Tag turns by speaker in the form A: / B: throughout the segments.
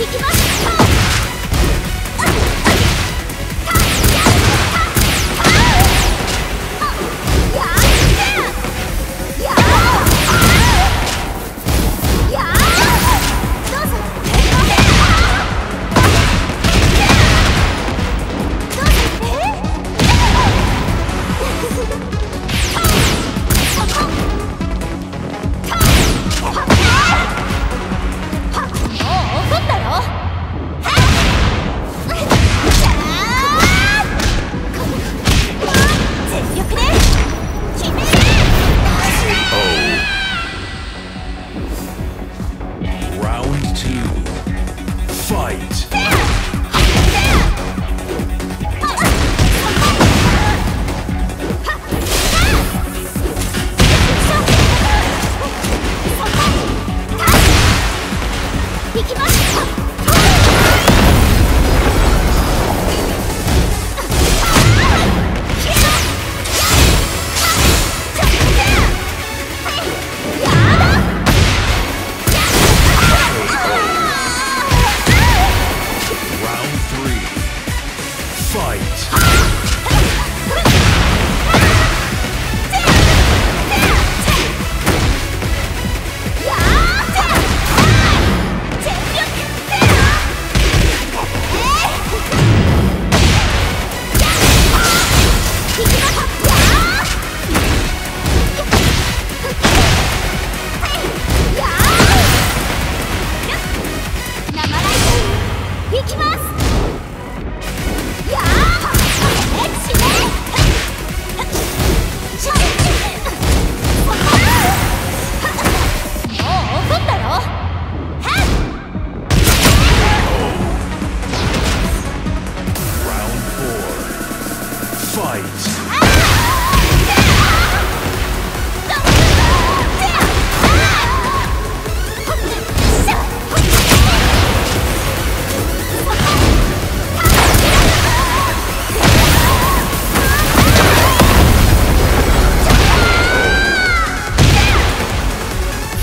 A: 行きます
B: Fight! fight!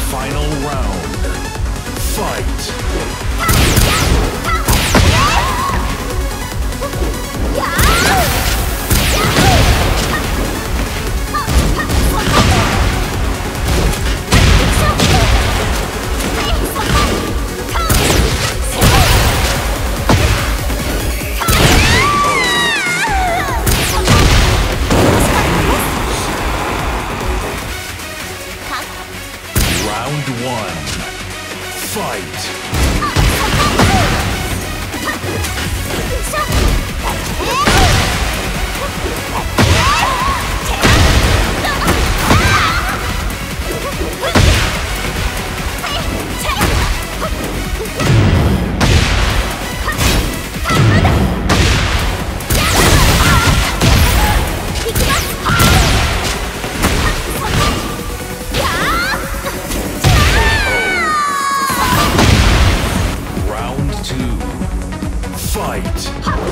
B: Final round. Fight! 一緒 Ha!